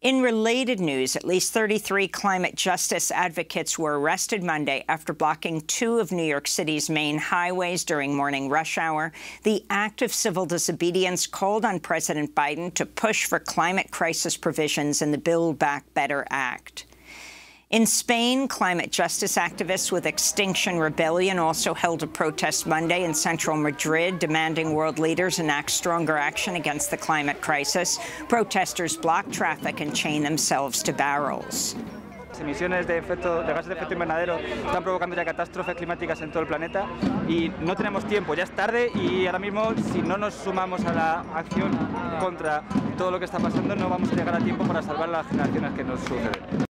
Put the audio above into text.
In related news, at least 33 climate justice advocates were arrested Monday after blocking two of New York City's main highways during morning rush hour. The act of civil disobedience called on President Biden to push for climate crisis provisions in the Build Back Better Act. In Spain, climate justice activists with Extinction Rebellion also held a protest Monday in central Madrid, demanding world leaders enact stronger action against the climate crisis. Protesters blocked traffic and chained themselves to barrels. Las emisiones de, efecto, de gases de efecto invernadero están provocando ya catástrofes climáticas en todo el planeta y no tenemos tiempo, ya es tarde y ahora mismo si no nos sumamos a la acción contra todo lo que está pasando no vamos a llegar a tiempo para salvar las generaciones que nos suceden.